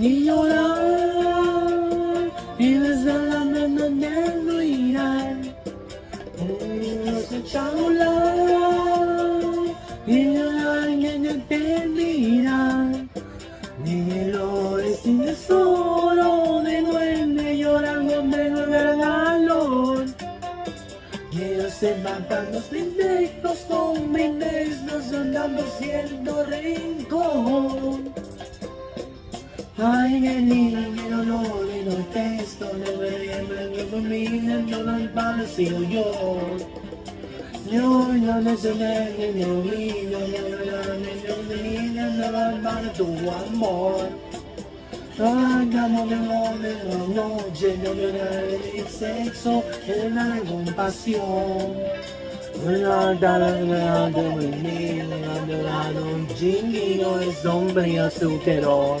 ni llorar y desde la los la irán ni llorar ni te miran ni sin tesoro de nueve llorando me no galón y ellos se matan los pendejos con nos andamos siendo rincón Ay, mi galing, ginulong, inotesto, never ever give me, nandun ang para sa'yo yun. Yun, yun, nasa na, ginuwi, yun, yun, yun, yun, yun, nandun ang para tuwa mo. Ay, damo ng hombre, no, no, lleno de una de sexo, en la un Jingino es hombre a su terror.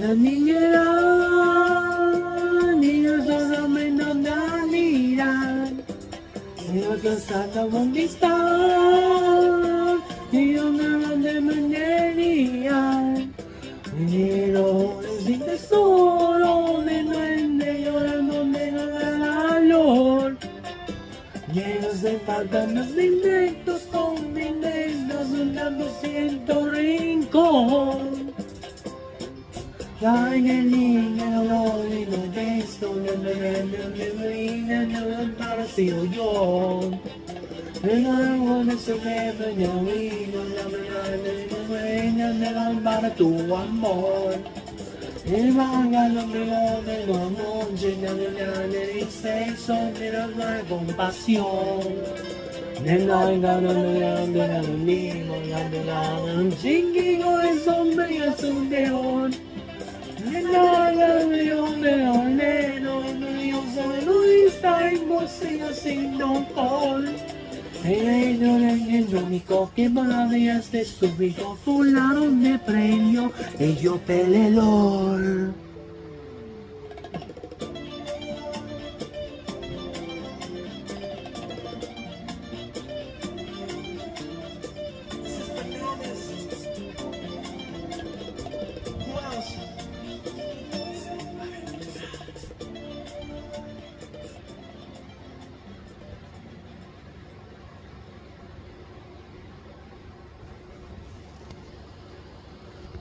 La niñera, niños los hombres no la conquistar, y yo de manera, a ni tesoro, de duende llorando de no da valor, y se faltan los directos con mi un siento rincón. Dying and leaning and alone in the day stone and the random memory and the policy of yawn. And I wanna survive and you'll leave and I'm running away and then I'm about to one more. And I got no love and no monge and I'm running it safe so bit of my compassion. And I got a million and I'm a name, I got a million, I'm jinking on somebody else on their own. El alba el león de don Leno, el león de don Luis Tain, bocina sin don Paul. El león el único que maravillaste es tu brillo, fulano de premio, ello pelelol.